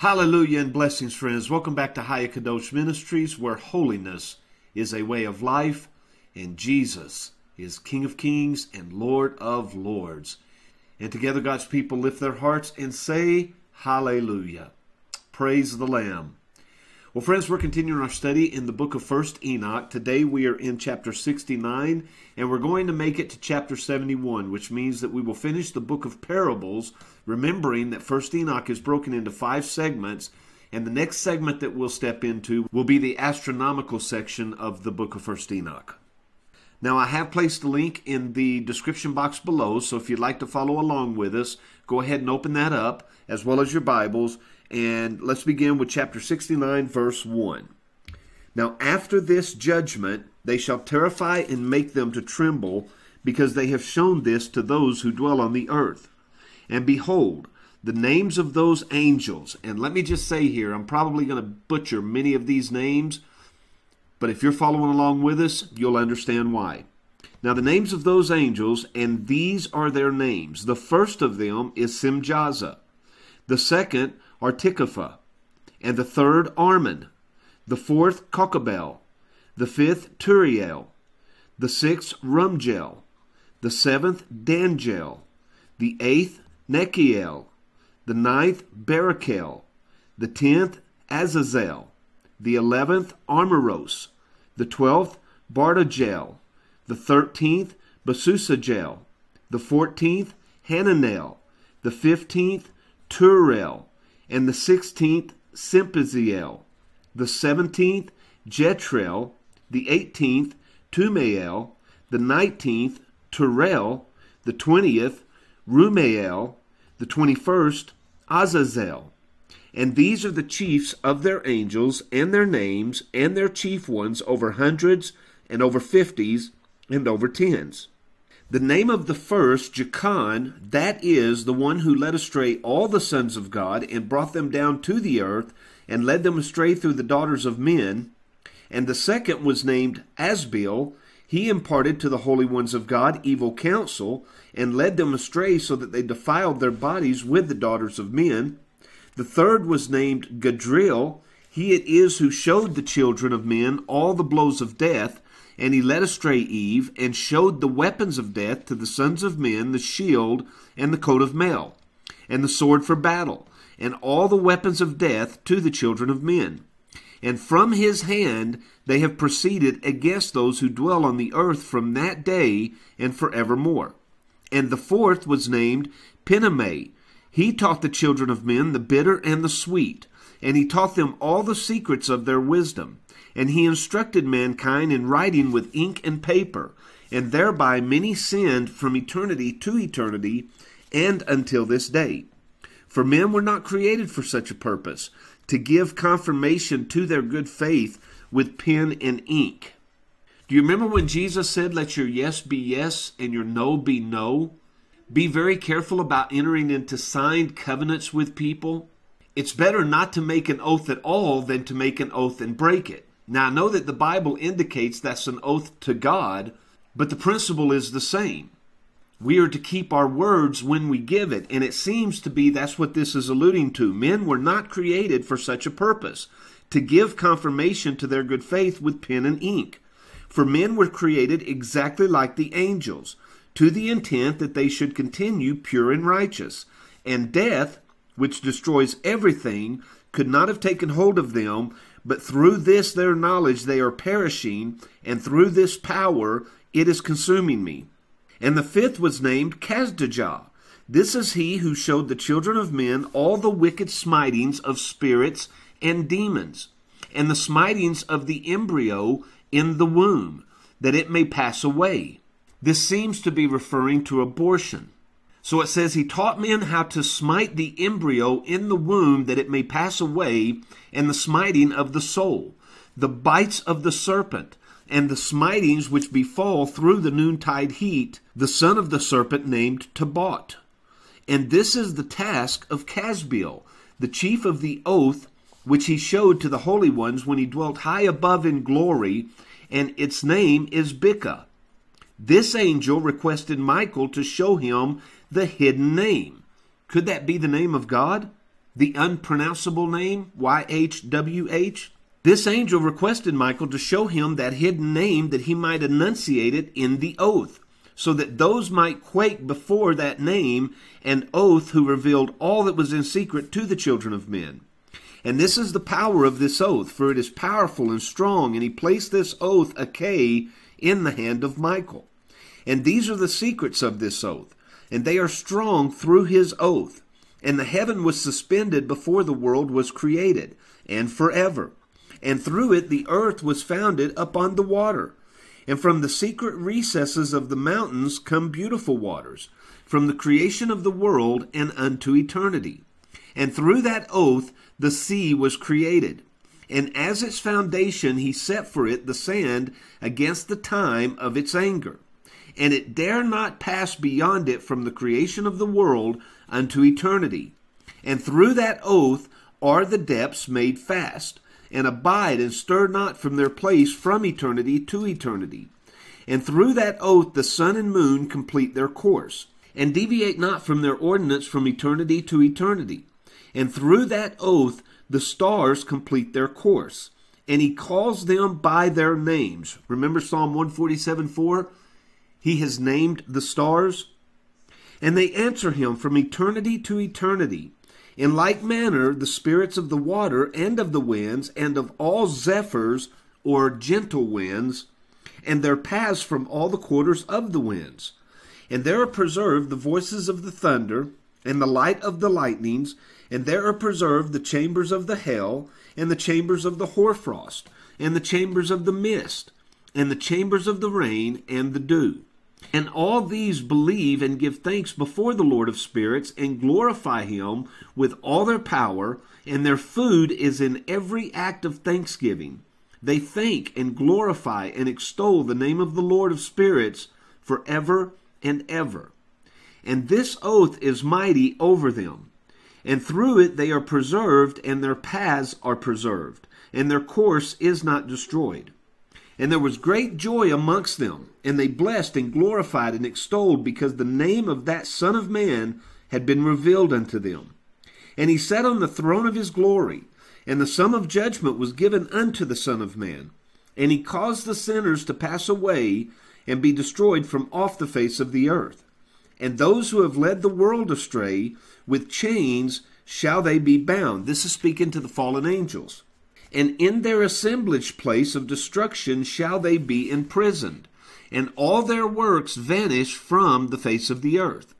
Hallelujah and blessings, friends. Welcome back to Haya Kadosh Ministries, where holiness is a way of life and Jesus is King of Kings and Lord of Lords. And together, God's people lift their hearts and say, Hallelujah. Praise the Lamb. Well, friends, we're continuing our study in the book of First Enoch. Today we are in chapter 69, and we're going to make it to chapter 71, which means that we will finish the book of parables, remembering that First Enoch is broken into five segments, and the next segment that we'll step into will be the astronomical section of the book of First Enoch. Now, I have placed a link in the description box below, so if you'd like to follow along with us, go ahead and open that up, as well as your Bibles, and let's begin with chapter 69, verse 1. Now, after this judgment, they shall terrify and make them to tremble, because they have shown this to those who dwell on the earth. And behold, the names of those angels, and let me just say here, I'm probably going to butcher many of these names, but if you're following along with us, you'll understand why. Now, the names of those angels, and these are their names. The first of them is Simjaza. The second Artikapha, and the third Armon, the fourth Kokabel, the fifth Turiel, the sixth Rumgel, the seventh Dangel, the eighth Nekiel, the ninth Barakel, the tenth Azazel, the eleventh Armoros, the twelfth Bardagel, the thirteenth Basusagel, the fourteenth Hananel, the fifteenth Turel, and the sixteenth Sympaziel, the seventeenth Jetrel, the eighteenth Tumael, the nineteenth Turel, the twentieth Rumael, the twenty-first Azazel. And these are the chiefs of their angels, and their names, and their chief ones over hundreds, and over fifties, and over tens. The name of the first, Jachan, that is the one who led astray all the sons of God and brought them down to the earth and led them astray through the daughters of men. And the second was named Asbeel. He imparted to the holy ones of God evil counsel and led them astray so that they defiled their bodies with the daughters of men. The third was named Gadriel. He it is who showed the children of men all the blows of death and he led astray Eve, and showed the weapons of death to the sons of men, the shield, and the coat of mail, and the sword for battle, and all the weapons of death to the children of men. And from his hand they have proceeded against those who dwell on the earth from that day and forevermore. And the fourth was named Pename. He taught the children of men the bitter and the sweet, and he taught them all the secrets of their wisdom and he instructed mankind in writing with ink and paper, and thereby many sinned from eternity to eternity and until this day. For men were not created for such a purpose, to give confirmation to their good faith with pen and ink. Do you remember when Jesus said, Let your yes be yes and your no be no? Be very careful about entering into signed covenants with people. It's better not to make an oath at all than to make an oath and break it. Now, I know that the Bible indicates that's an oath to God, but the principle is the same. We are to keep our words when we give it, and it seems to be that's what this is alluding to. Men were not created for such a purpose to give confirmation to their good faith with pen and ink. For men were created exactly like the angels, to the intent that they should continue pure and righteous. And death, which destroys everything, could not have taken hold of them but through this their knowledge they are perishing, and through this power it is consuming me. And the fifth was named Kazdajah. This is he who showed the children of men all the wicked smitings of spirits and demons, and the smitings of the embryo in the womb, that it may pass away. This seems to be referring to abortion. So it says, He taught men how to smite the embryo in the womb that it may pass away, and the smiting of the soul, the bites of the serpent, and the smitings which befall through the noontide heat, the son of the serpent named Tabot. And this is the task of Casbiel, the chief of the oath which he showed to the holy ones when he dwelt high above in glory, and its name is Bika. This angel requested Michael to show him the hidden name. Could that be the name of God? the unpronounceable name, YHWH, this angel requested Michael to show him that hidden name that he might enunciate it in the oath, so that those might quake before that name and oath who revealed all that was in secret to the children of men. And this is the power of this oath, for it is powerful and strong, and he placed this oath, a K, in the hand of Michael. And these are the secrets of this oath, and they are strong through his oath. And the heaven was suspended before the world was created, and forever. And through it the earth was founded upon the water. And from the secret recesses of the mountains come beautiful waters, from the creation of the world and unto eternity. And through that oath the sea was created. And as its foundation he set for it the sand against the time of its anger. And it dare not pass beyond it from the creation of the world unto eternity. And through that oath are the depths made fast, and abide and stir not from their place from eternity to eternity. And through that oath the sun and moon complete their course, and deviate not from their ordinance from eternity to eternity. And through that oath the stars complete their course, and he calls them by their names. Remember Psalm 147 4? He has named the stars. And they answer him from eternity to eternity. In like manner, the spirits of the water and of the winds and of all zephyrs or gentle winds, and their paths from all the quarters of the winds. And there are preserved the voices of the thunder, and the light of the lightnings, and there are preserved the chambers of the hell, and the chambers of the hoarfrost, and the chambers of the mist, and the chambers of the rain and the dew. And all these believe and give thanks before the Lord of spirits and glorify him with all their power, and their food is in every act of thanksgiving. They thank and glorify and extol the name of the Lord of spirits forever and ever. And this oath is mighty over them. And through it they are preserved, and their paths are preserved, and their course is not destroyed. And there was great joy amongst them, and they blessed and glorified and extolled, because the name of that Son of Man had been revealed unto them. And he sat on the throne of his glory, and the sum of judgment was given unto the Son of Man. And he caused the sinners to pass away and be destroyed from off the face of the earth. And those who have led the world astray with chains shall they be bound. This is speaking to the fallen angels and in their assemblage place of destruction shall they be imprisoned, and all their works vanish from the face of the earth.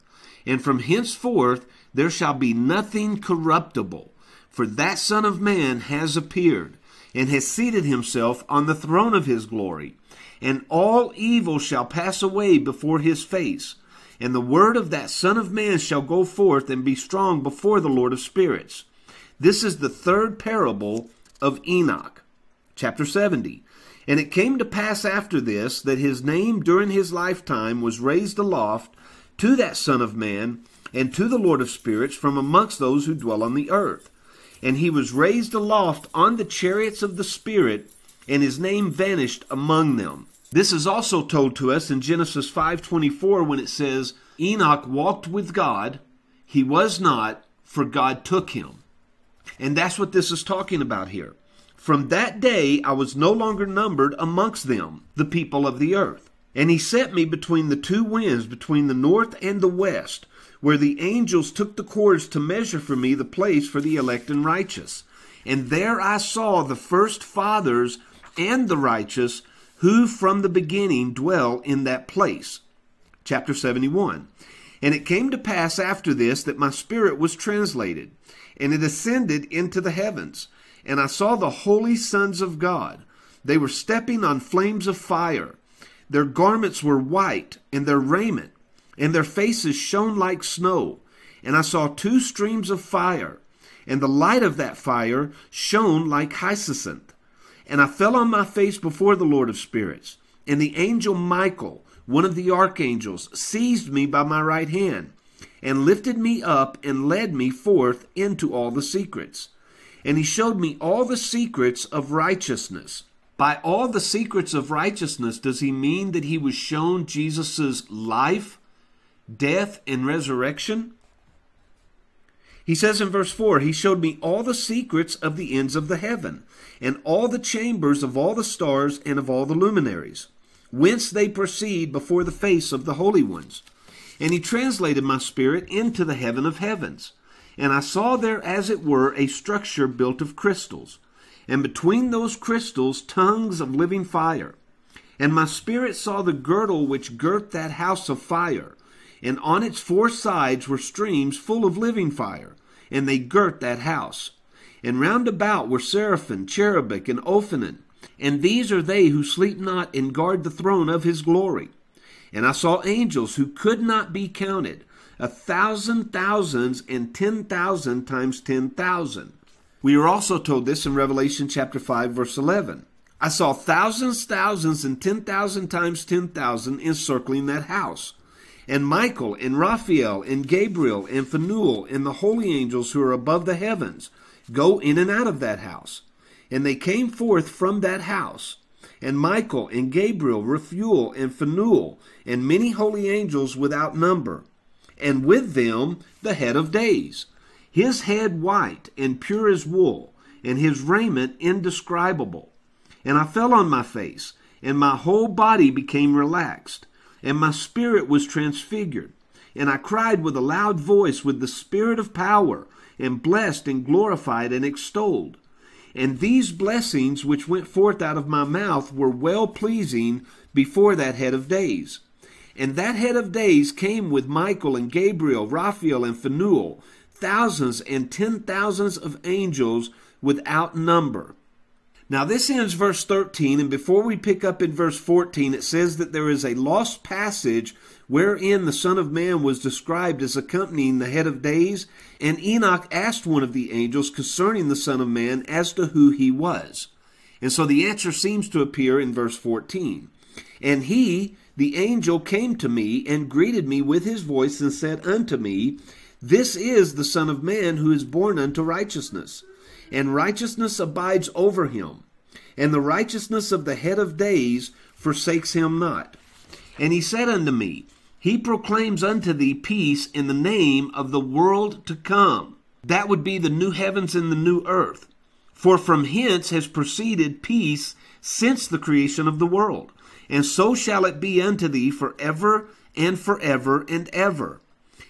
And from henceforth there shall be nothing corruptible, for that Son of Man has appeared, and has seated himself on the throne of his glory. And all evil shall pass away before his face. And the word of that Son of Man shall go forth and be strong before the Lord of spirits. This is the third parable of Enoch. Chapter 70. And it came to pass after this that his name during his lifetime was raised aloft to that Son of Man and to the Lord of spirits from amongst those who dwell on the earth. And he was raised aloft on the chariots of the Spirit, and his name vanished among them. This is also told to us in Genesis 5:24 when it says, Enoch walked with God, he was not, for God took him. And that's what this is talking about here. From that day I was no longer numbered amongst them, the people of the earth. And he set me between the two winds, between the north and the west, where the angels took the cords to measure for me the place for the elect and righteous. And there I saw the first fathers and the righteous who from the beginning dwell in that place. Chapter 71. And it came to pass after this that my spirit was translated and it ascended into the heavens. And I saw the holy sons of God. They were stepping on flames of fire. Their garments were white, and their raiment, and their faces shone like snow. And I saw two streams of fire, and the light of that fire shone like hyacinth. And I fell on my face before the Lord of spirits. And the angel Michael, one of the archangels, seized me by my right hand and lifted me up and led me forth into all the secrets. And he showed me all the secrets of righteousness. By all the secrets of righteousness, does he mean that he was shown Jesus' life, death, and resurrection? He says in verse 4 He showed me all the secrets of the ends of the heaven, and all the chambers of all the stars and of all the luminaries, whence they proceed before the face of the holy ones. And he translated my spirit into the heaven of heavens. And I saw there as it were a structure built of crystals, and between those crystals tongues of living fire. And my spirit saw the girdle which girt that house of fire, and on its four sides were streams full of living fire, and they girt that house. And round about were seraphim, cherubic, and ophanim, and these are they who sleep not and guard the throne of his glory. And I saw angels who could not be counted, a thousand thousands and ten thousand times ten thousand. We are also told this in Revelation chapter 5, verse 11. I saw thousands, thousands, and ten thousand times ten thousand encircling that house. And Michael, and Raphael, and Gabriel, and Phanuel, and the holy angels who are above the heavens go in and out of that house. And they came forth from that house. And Michael, and Gabriel, Raphael, and Phanuel, and many holy angels without number. And with them the head of days, his head white and pure as wool, and his raiment indescribable and I fell on my face, and my whole body became relaxed, and my spirit was transfigured. And I cried with a loud voice with the spirit of power, and blessed and glorified and extolled. And these blessings which went forth out of my mouth were well pleasing before that head of days. And that head of days came with Michael and Gabriel, Raphael and Phanuel, thousands and ten thousands of angels without number now, this ends verse 13, and before we pick up in verse 14, it says that there is a lost passage wherein the Son of Man was described as accompanying the head of days, and Enoch asked one of the angels concerning the Son of Man as to who he was. And so the answer seems to appear in verse 14. And he, the angel, came to me and greeted me with his voice and said unto me, This is the Son of Man who is born unto righteousness and righteousness abides over him, and the righteousness of the head of days forsakes him not. And he said unto me, He proclaims unto thee peace in the name of the world to come. That would be the new heavens and the new earth. For from hence has proceeded peace since the creation of the world. And so shall it be unto thee for ever and for ever and ever.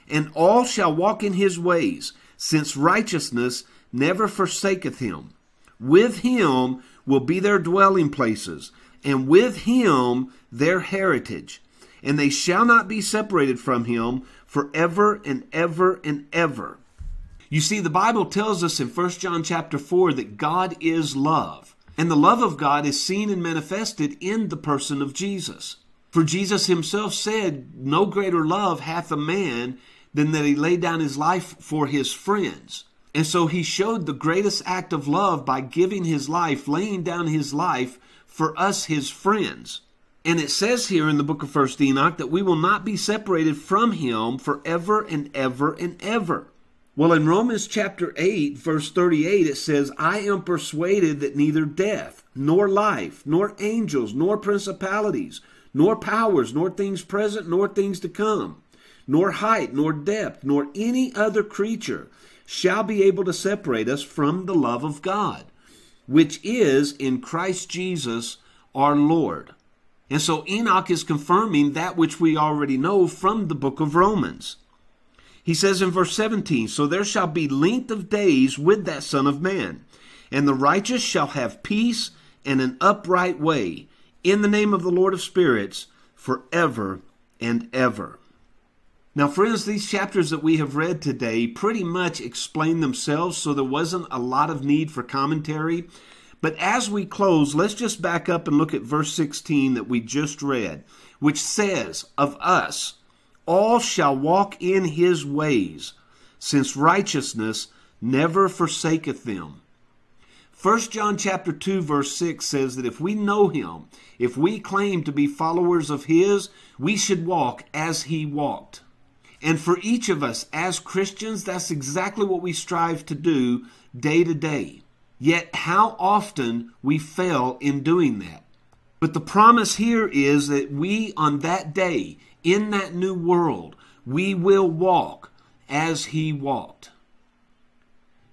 And all shall walk in his ways, since righteousness never forsaketh him. With him will be their dwelling places, and with him their heritage. And they shall not be separated from him forever and ever and ever. You see, the Bible tells us in 1 John chapter 4 that God is love. And the love of God is seen and manifested in the person of Jesus. For Jesus himself said, No greater love hath a man than that he laid down his life for his friends. And so he showed the greatest act of love by giving his life, laying down his life for us, his friends. And it says here in the book of First Enoch that we will not be separated from him forever and ever and ever. Well, in Romans chapter 8, verse 38, it says, I am persuaded that neither death, nor life, nor angels, nor principalities, nor powers, nor things present, nor things to come, nor height, nor depth, nor any other creature shall be able to separate us from the love of God, which is in Christ Jesus our Lord. And so Enoch is confirming that which we already know from the book of Romans. He says in verse 17, So there shall be length of days with that Son of Man, and the righteous shall have peace and an upright way, in the name of the Lord of spirits, forever and ever. Now, friends, these chapters that we have read today pretty much explain themselves, so there wasn't a lot of need for commentary. But as we close, let's just back up and look at verse 16 that we just read, which says, Of us, all shall walk in his ways, since righteousness never forsaketh them. 1 John chapter 2 verse 6 says that if we know him, if we claim to be followers of his, we should walk as he walked. And for each of us as Christians, that's exactly what we strive to do day to day. Yet, how often we fail in doing that. But the promise here is that we, on that day, in that new world, we will walk as He walked.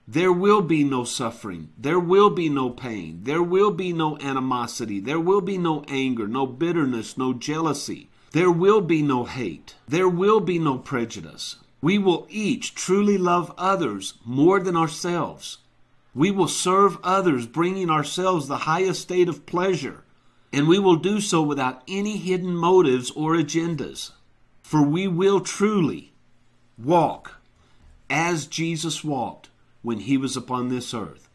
there will be no suffering. There will be no pain. There will be no animosity. There will be no anger, no bitterness, no jealousy. There will be no hate. There will be no prejudice. We will each truly love others more than ourselves. We will serve others, bringing ourselves the highest state of pleasure, and we will do so without any hidden motives or agendas. For we will truly walk as Jesus walked when he was upon this earth.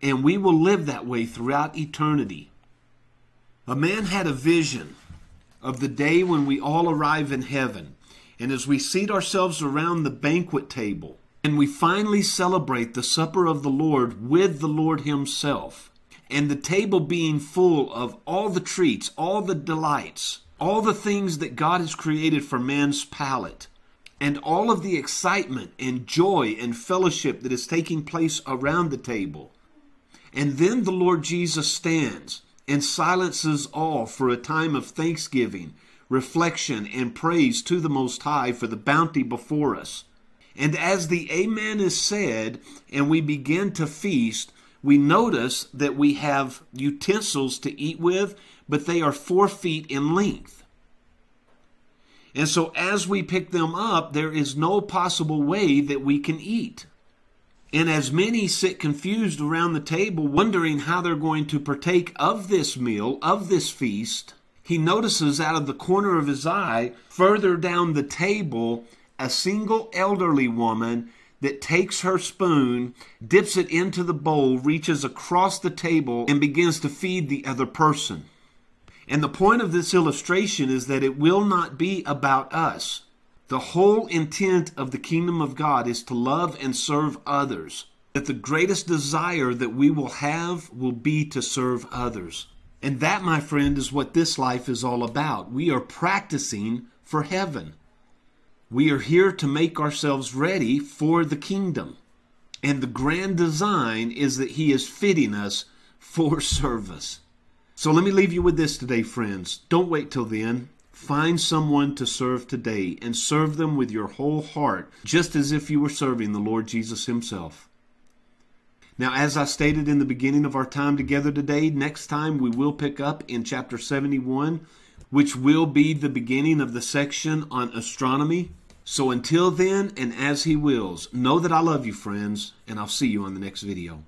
And we will live that way throughout eternity. A man had a vision of the day when we all arrive in heaven. And as we seat ourselves around the banquet table, and we finally celebrate the supper of the Lord with the Lord Himself, and the table being full of all the treats, all the delights, all the things that God has created for man's palate, and all of the excitement and joy and fellowship that is taking place around the table. And then the Lord Jesus stands and silences all for a time of thanksgiving, reflection, and praise to the Most High for the bounty before us. And as the Amen is said, and we begin to feast, we notice that we have utensils to eat with, but they are four feet in length. And so as we pick them up, there is no possible way that we can eat. And as many sit confused around the table, wondering how they're going to partake of this meal, of this feast, he notices out of the corner of his eye, further down the table, a single elderly woman that takes her spoon, dips it into the bowl, reaches across the table, and begins to feed the other person. And the point of this illustration is that it will not be about us. The whole intent of the kingdom of God is to love and serve others. That the greatest desire that we will have will be to serve others. And that, my friend, is what this life is all about. We are practicing for heaven. We are here to make ourselves ready for the kingdom. And the grand design is that He is fitting us for service. So let me leave you with this today, friends. Don't wait till then. Find someone to serve today and serve them with your whole heart, just as if you were serving the Lord Jesus Himself. Now, as I stated in the beginning of our time together today, next time we will pick up in chapter 71, which will be the beginning of the section on astronomy. So until then, and as He wills, know that I love you, friends, and I'll see you on the next video.